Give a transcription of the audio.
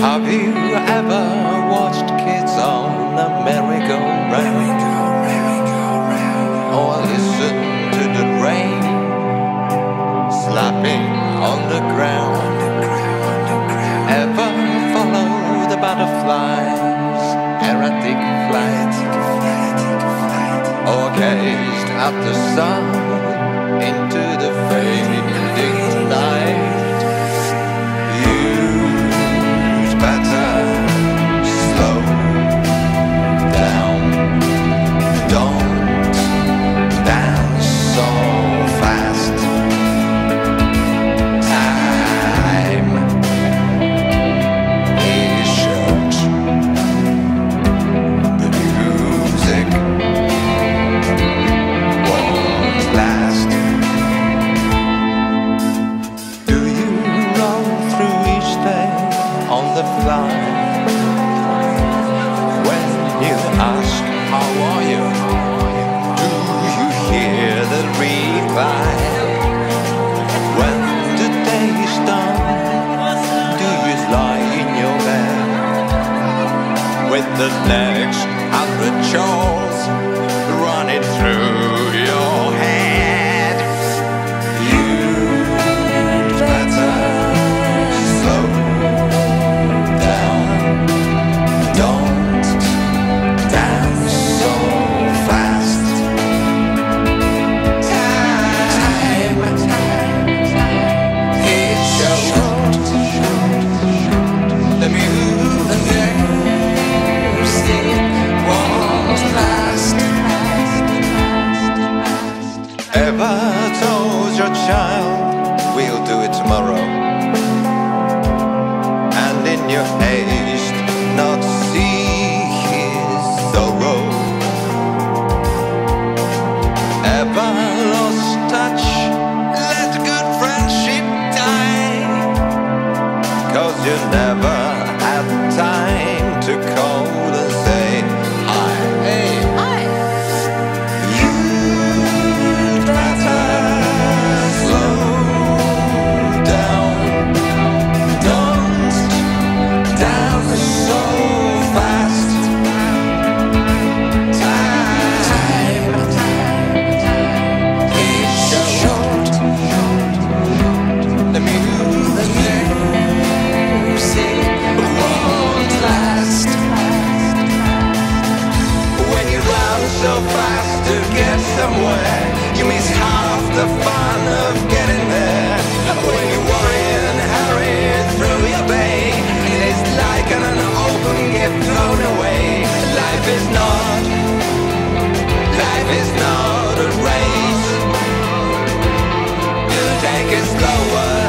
Have you ever watched kids on a merry-go-round? Or listened to the rain slapping on the ground? Ever follow the butterflies, erratic flight? Or gazed at the sun into ask, How are you? Do you hear the reply? When the day is done, do you lie in your bed? With the next hundred chores running through. could never blow.